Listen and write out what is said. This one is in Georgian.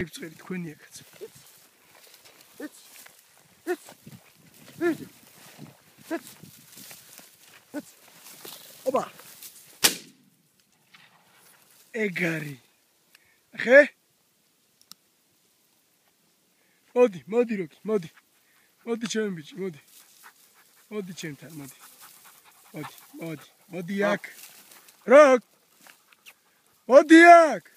ეგწერი თქვენი აქაც. ეც. ეც. ეც. ობა. ეგარი. ხე? მოდი, მოდი როკი, მოდი. მოდი ჩემი ბიჭი, მოდი. მოდი ჩემთან, მოდი. მოდი, მოდი. მოდი აქ. როკ. მოდი აქ.